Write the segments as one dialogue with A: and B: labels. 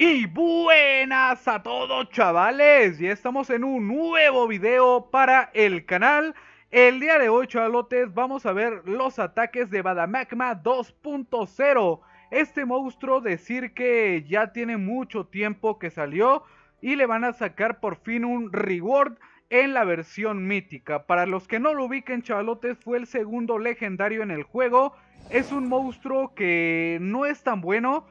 A: Y buenas a todos chavales, ya estamos en un nuevo video para el canal. El día de hoy chavalotes vamos a ver los ataques de Badamagma 2.0 Este monstruo decir que ya tiene mucho tiempo que salió Y le van a sacar por fin un reward en la versión mítica. Para los que no lo ubiquen chavalotes fue el segundo legendario en el juego. Es un monstruo que no es tan bueno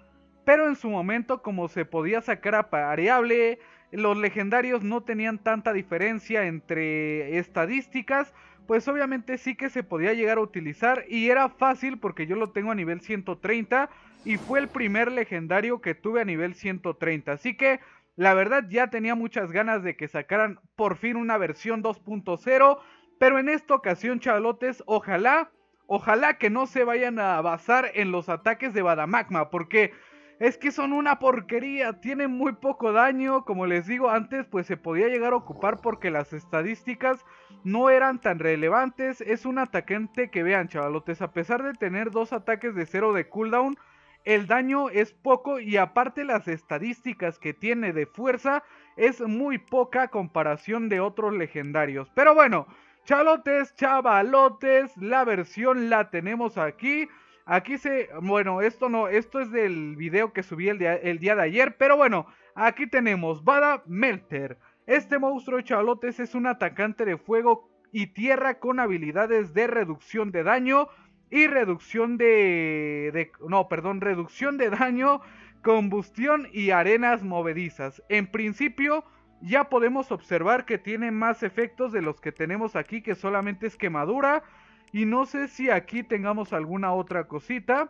A: pero en su momento como se podía sacar a variable, los legendarios no tenían tanta diferencia entre estadísticas, pues obviamente sí que se podía llegar a utilizar y era fácil porque yo lo tengo a nivel 130 y fue el primer legendario que tuve a nivel 130, así que la verdad ya tenía muchas ganas de que sacaran por fin una versión 2.0, pero en esta ocasión chavalotes, ojalá, ojalá que no se vayan a basar en los ataques de Badamagma, porque es que son una porquería, tienen muy poco daño, como les digo antes, pues se podía llegar a ocupar porque las estadísticas no eran tan relevantes. Es un atacante que vean, chavalotes, a pesar de tener dos ataques de cero de cooldown, el daño es poco y aparte las estadísticas que tiene de fuerza es muy poca comparación de otros legendarios. Pero bueno, chavalotes, chavalotes, la versión la tenemos aquí. Aquí se, bueno, esto no, esto es del video que subí el día, el día de ayer, pero bueno, aquí tenemos Bada Melter. Este monstruo chavalotes es un atacante de fuego y tierra con habilidades de reducción de daño y reducción de, de no, perdón, reducción de daño, combustión y arenas movedizas. En principio, ya podemos observar que tiene más efectos de los que tenemos aquí, que solamente es quemadura y no sé si aquí tengamos alguna otra cosita.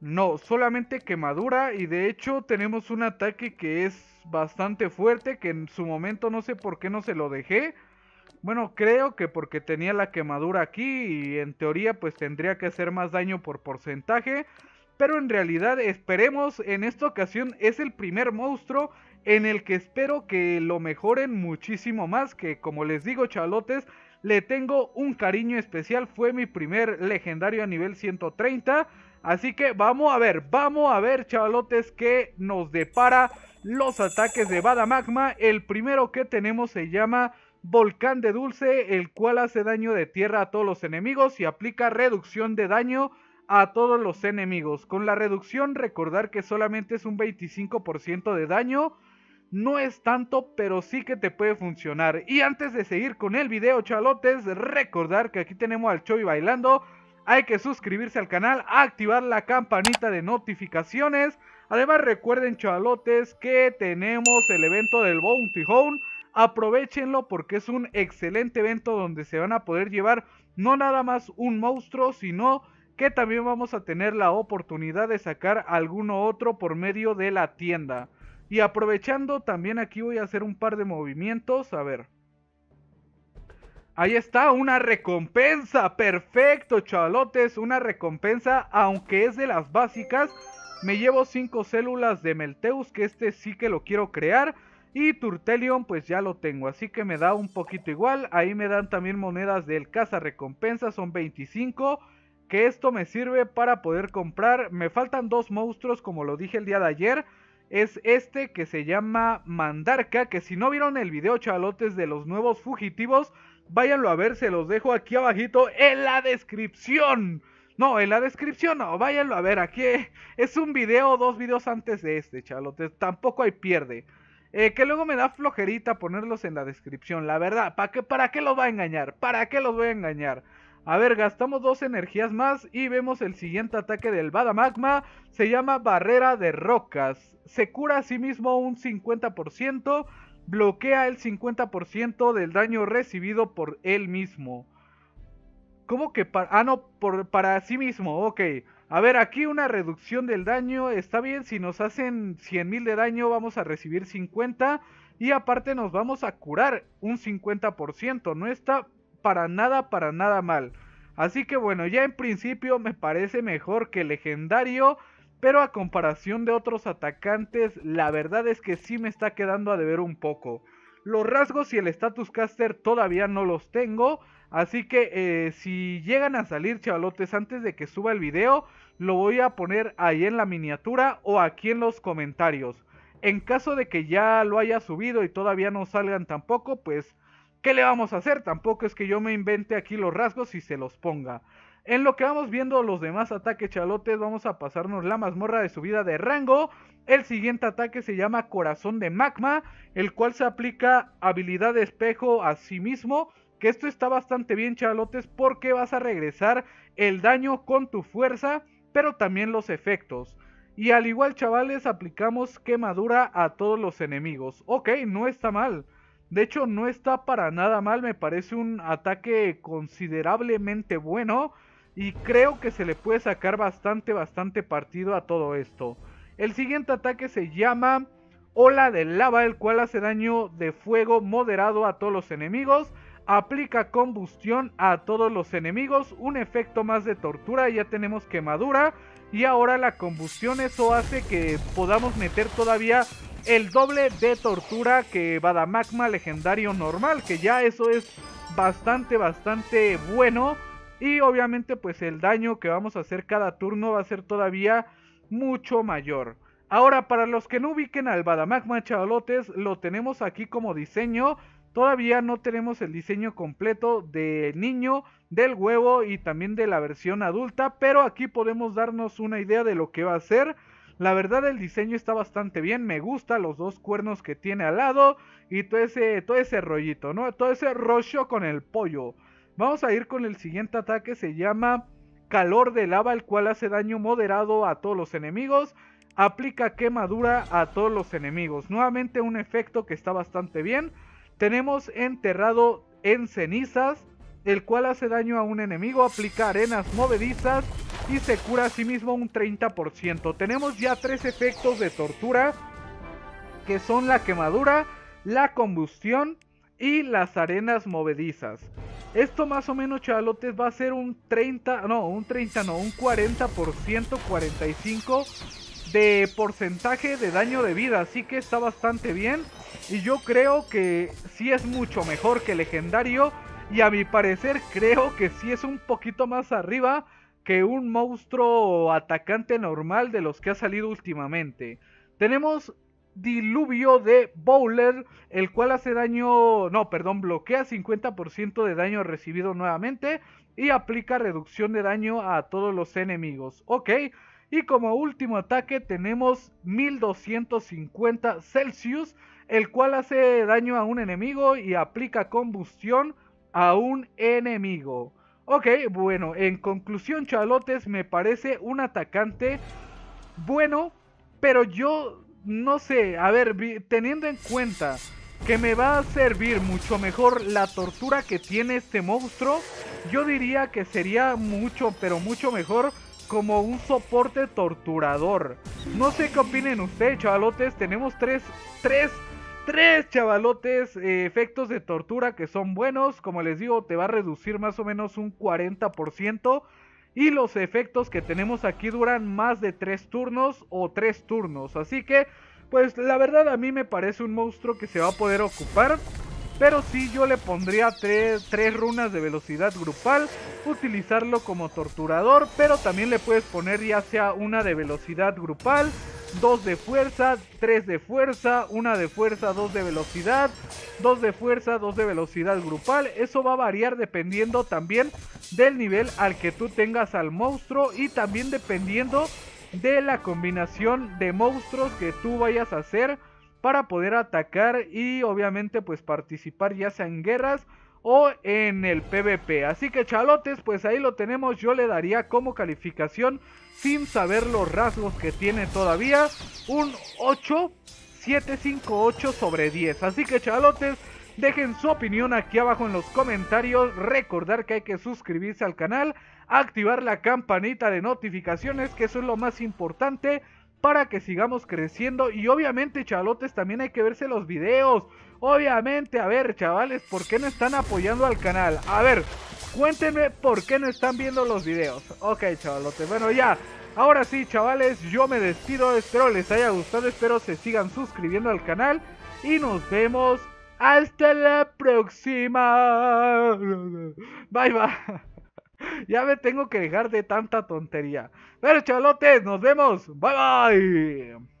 A: No, solamente quemadura y de hecho tenemos un ataque que es bastante fuerte que en su momento no sé por qué no se lo dejé. Bueno, creo que porque tenía la quemadura aquí y en teoría pues tendría que hacer más daño por porcentaje. Pero en realidad esperemos en esta ocasión es el primer monstruo en el que espero que lo mejoren muchísimo más que como les digo chalotes le tengo un cariño especial. Fue mi primer legendario a nivel 130. Así que vamos a ver, vamos a ver chavalotes que nos depara los ataques de Badamagma. El primero que tenemos se llama Volcán de Dulce, el cual hace daño de tierra a todos los enemigos y aplica reducción de daño a todos los enemigos. Con la reducción recordar que solamente es un 25% de daño no es tanto, pero sí que te puede funcionar. Y antes de seguir con el video, chalotes, recordar que aquí tenemos al Choy bailando. Hay que suscribirse al canal, activar la campanita de notificaciones. Además recuerden chalotes que tenemos el evento del Bounty Home. Aprovechenlo porque es un excelente evento donde se van a poder llevar no nada más un monstruo, sino que también vamos a tener la oportunidad de sacar alguno otro por medio de la tienda. Y aprovechando también aquí voy a hacer un par de movimientos. A ver. Ahí está, una recompensa. Perfecto, chavalotes. Una recompensa, aunque es de las básicas. Me llevo 5 células de Melteus, que este sí que lo quiero crear. Y Turtelion, pues ya lo tengo. Así que me da un poquito igual. Ahí me dan también monedas del caza recompensa. Son 25. Que esto me sirve para poder comprar. Me faltan dos monstruos, como lo dije el día de ayer es este que se llama Mandarka, que si no vieron el video chalotes de los nuevos fugitivos, váyanlo a ver, se los dejo aquí abajito en la descripción. No, en la descripción no, váyanlo a ver, aquí es un video, dos videos antes de este, chalotes, tampoco hay pierde. Eh, que luego me da flojerita ponerlos en la descripción, la verdad, ¿para qué, ¿para qué los va a engañar? ¿Para qué los voy a engañar? A ver, gastamos dos energías más y vemos el siguiente ataque del Badamagma. Se llama Barrera de Rocas. Se cura a sí mismo un 50%. Bloquea el 50% del daño recibido por él mismo. ¿Cómo que para...? Ah, no, para sí mismo, ok. A ver, aquí una reducción del daño. Está bien, si nos hacen 100.000 de daño vamos a recibir 50. Y aparte nos vamos a curar un 50%. No está para nada, para nada mal. Así que bueno, ya en principio me parece mejor que legendario. Pero a comparación de otros atacantes, la verdad es que sí me está quedando a deber un poco. Los rasgos y el status caster todavía no los tengo. Así que eh, si llegan a salir chavalotes antes de que suba el video, lo voy a poner ahí en la miniatura o aquí en los comentarios. En caso de que ya lo haya subido y todavía no salgan tampoco, pues, ¿qué le vamos a hacer? Tampoco es que yo me invente aquí los rasgos y se los ponga. En lo que vamos viendo los demás ataques chalotes, vamos a pasarnos la mazmorra de subida de rango. El siguiente ataque se llama Corazón de Magma, el cual se aplica habilidad de espejo a sí mismo. Que esto está bastante bien chalotes porque vas a regresar el daño con tu fuerza, pero también los efectos. Y al igual chavales aplicamos quemadura a todos los enemigos. Ok, no está mal. De hecho no está para nada mal, me parece un ataque considerablemente bueno y creo que se le puede sacar bastante, bastante partido a todo esto. El siguiente ataque se llama Ola de Lava, el cual hace daño de fuego moderado a todos los enemigos. Aplica combustión a todos los enemigos, un efecto más de tortura, ya tenemos quemadura. Y ahora la combustión, eso hace que podamos meter todavía el doble de tortura que Badamagma legendario normal, que ya eso es bastante, bastante bueno y obviamente pues el daño que vamos a hacer cada turno va a ser todavía mucho mayor. Ahora para los que no ubiquen al Badamagma chavalotes, lo tenemos aquí como diseño. Todavía no tenemos el diseño completo de niño, del huevo y también de la versión adulta, pero aquí podemos darnos una idea de lo que va a ser. La verdad el diseño está bastante bien, me gusta los dos cuernos que tiene al lado y todo ese, todo ese rollito, ¿no? Todo ese rollo con el pollo. Vamos a ir con el siguiente ataque, se llama Calor de Lava, el cual hace daño moderado a todos los enemigos. Aplica quemadura a todos los enemigos. Nuevamente un efecto que está bastante bien. Tenemos Enterrado en Cenizas, el cual hace daño a un enemigo. Aplica arenas movedizas y se cura a sí mismo un 30%. Tenemos ya tres efectos de tortura, que son la quemadura, la combustión y las arenas movedizas. Esto más o menos, chavalotes, va a ser un 30, no, un 30, no, un 40%, 45 de porcentaje de daño de vida. Así que está bastante bien. Y yo creo que sí es mucho mejor que legendario. Y a mi parecer creo que sí es un poquito más arriba que un monstruo atacante normal de los que ha salido últimamente. Tenemos diluvio de Bowler, el cual hace daño, no, perdón, bloquea 50% de daño recibido nuevamente y aplica reducción de daño a todos los enemigos. Ok, y como último ataque tenemos 1250 Celsius, el cual hace daño a un enemigo y aplica combustión a un enemigo. Ok, bueno, en conclusión, Chalotes, me parece un atacante bueno, pero yo no sé, a ver, teniendo en cuenta que me va a servir mucho mejor la tortura que tiene este monstruo, yo diría que sería mucho, pero mucho mejor como un soporte torturador. No sé qué opinen ustedes, chavalotes. Tenemos tres, tres, tres chavalotes eh, efectos de tortura que son buenos. Como les digo, te va a reducir más o menos un 40%. Y los efectos que tenemos aquí duran más de 3 turnos o 3 turnos. Así que, pues la verdad a mí me parece un monstruo que se va a poder ocupar. Pero sí yo le pondría 3, runas de velocidad grupal, utilizarlo como torturador, pero también le puedes poner ya sea una de velocidad grupal, 2 de fuerza, 3 de fuerza, 1 de fuerza, 2 de velocidad, 2 de fuerza, 2 de velocidad grupal. Eso va a variar dependiendo también del nivel al que tú tengas al monstruo y también dependiendo de la combinación de monstruos que tú vayas a hacer para poder atacar y obviamente pues participar ya sea en guerras o en el PvP. Así que chalotes, pues ahí lo tenemos. Yo le daría como calificación, sin saber los rasgos que tiene todavía, un 8, 7, 5, 8 sobre 10. Así que chalotes, dejen su opinión aquí abajo en los comentarios. Recordar que hay que suscribirse al canal, activar la campanita de notificaciones, que eso es lo más importante para que sigamos creciendo. Y obviamente, chalotes, también hay que verse los videos. Obviamente, a ver, chavales, ¿por qué no están apoyando al canal? A ver, cuéntenme por qué no están viendo los videos. Ok, chavalotes, bueno, ya. Ahora sí, chavales, yo me despido. Espero les haya gustado. Espero se sigan suscribiendo al canal. Y nos vemos hasta la próxima. Bye, bye. ya me tengo que dejar de tanta tontería. Pero chavalotes, nos vemos. Bye bye.